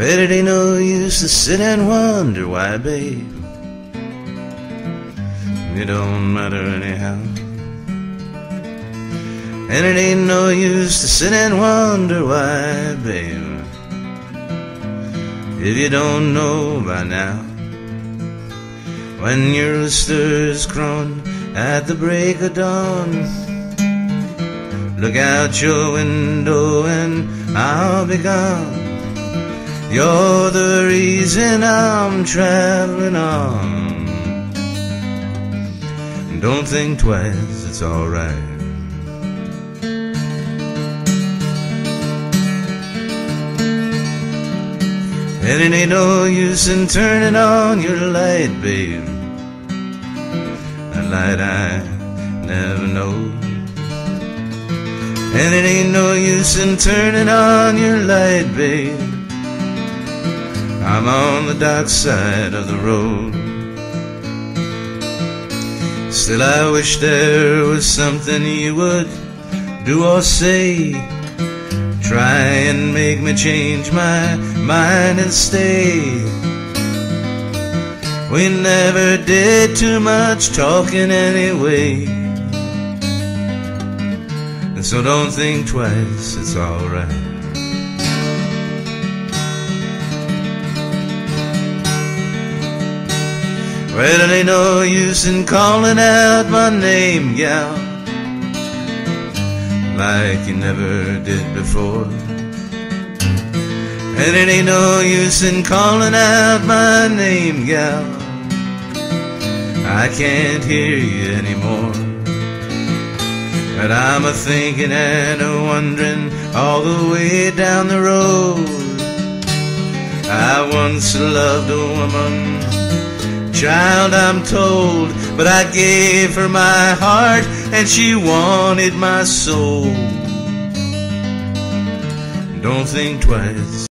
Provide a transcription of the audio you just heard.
Well, it ain't no use to sit and wonder why, babe. It don't matter anyhow. And it ain't no use to sit and wonder why, babe. If you don't know by now, when your rooster's crowing at the break of dawn, look out your window and I'll be gone. You're the reason I'm traveling on. Don't think twice, it's alright. And it ain't no use in turning on your light, babe. That light I never know. And it ain't no use in turning on your light, babe. I'm on the dark side of the road. Still, I wish there was something you would do or say. Try and make me change my mind and stay. We never did too much talking anyway. And so don't think twice, it's alright. Well, it ain't no use in calling out my name, gal, like you never did before. And it ain't no use in calling out my name, gal. I can't hear you anymore. But I'm a thinking and a wondering all the way down the road. I once loved a woman child, I'm told. But I gave her my heart and she wanted my soul. Don't think twice.